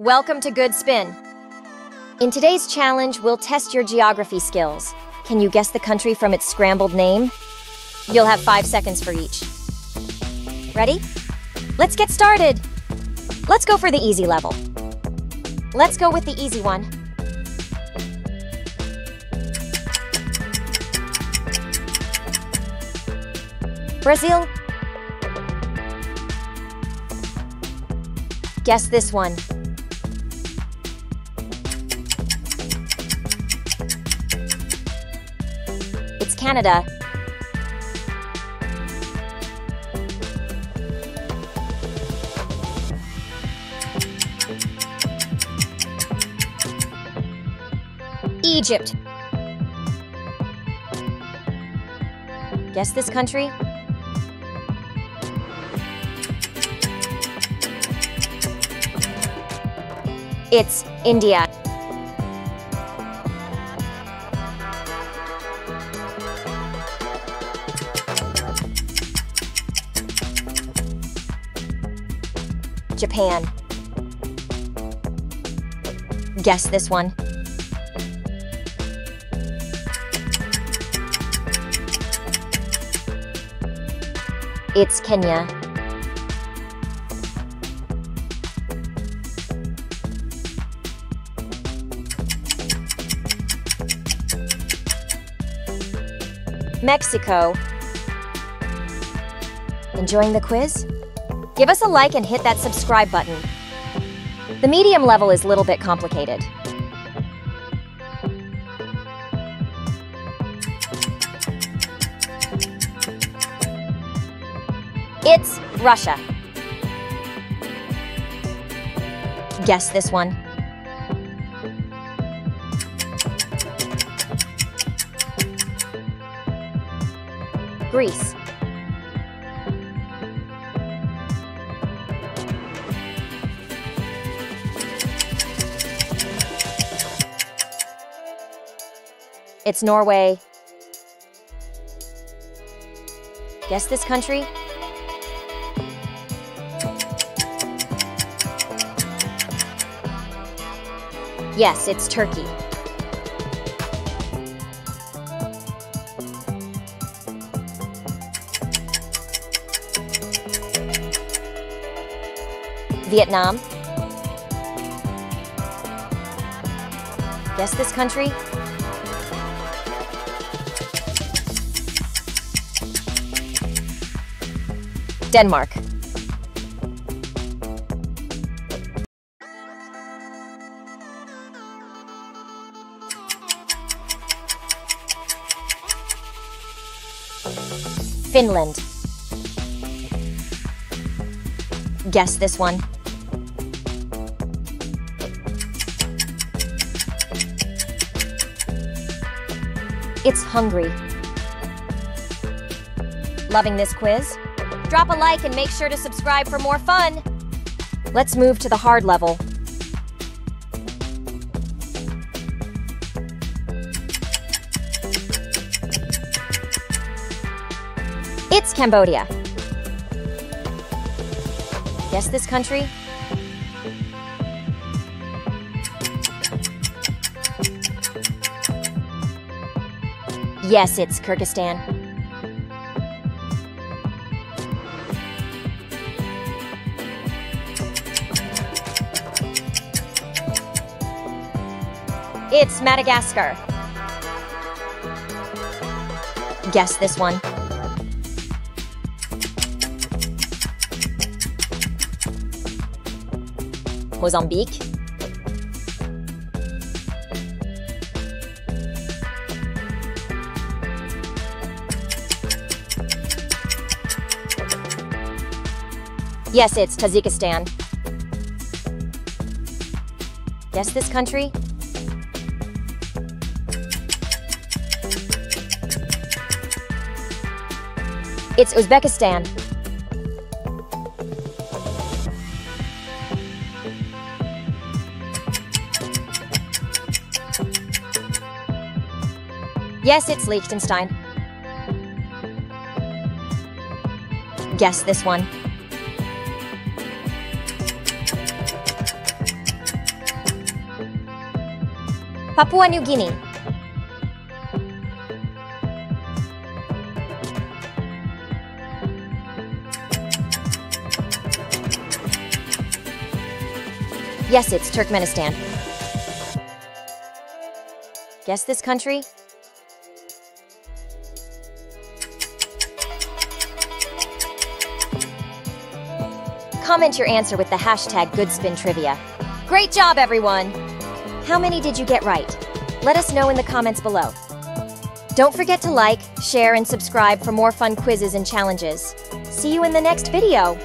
Welcome to Good Spin. In today's challenge, we'll test your geography skills. Can you guess the country from its scrambled name? You'll have five seconds for each. Ready? Let's get started. Let's go for the easy level. Let's go with the easy one. Brazil. Guess this one. Canada. Egypt. Guess this country? It's India. Japan. Guess this one. It's Kenya. Mexico. Enjoying the quiz? Give us a like and hit that subscribe button. The medium level is a little bit complicated. It's Russia. Guess this one. Greece. It's Norway. Guess this country? Yes, it's Turkey. Vietnam. Guess this country? Denmark. Finland. Guess this one. It's Hungary. Loving this quiz? Drop a like and make sure to subscribe for more fun. Let's move to the hard level. It's Cambodia. Guess this country? Yes, it's Kyrgyzstan. It's Madagascar. Guess this one. Mozambique. Yes, it's Tajikistan. Guess this country? It's Uzbekistan. Yes, it's Liechtenstein. Guess this one. Papua New Guinea. Yes, it's Turkmenistan. Guess this country? Comment your answer with the hashtag GoodSpinTrivia. Great job, everyone! How many did you get right? Let us know in the comments below. Don't forget to like, share, and subscribe for more fun quizzes and challenges. See you in the next video!